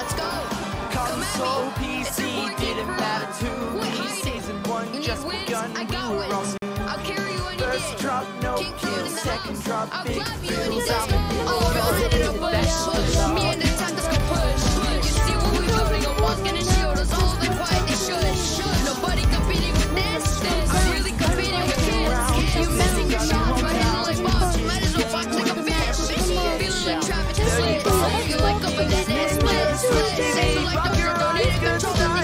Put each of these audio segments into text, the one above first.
Let's go. Console PC didn't matter to me. Season one you just wins, begun. I got we were wins. wrong. I'll carry you First drop, no kill. Second house. drop, I'll big you any day. Oh, rolling in a the Me and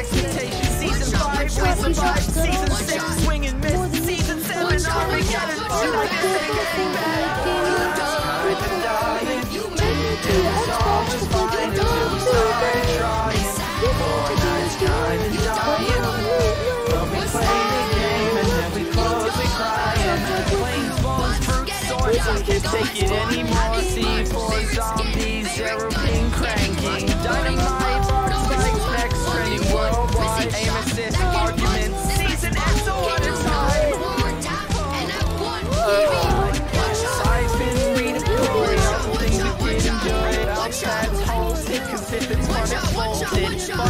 expectations. Season five, we survive. Season six, swing and miss. Season seven, Armageddon. All I can say is back. I can't take it. anymore. It's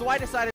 So I decided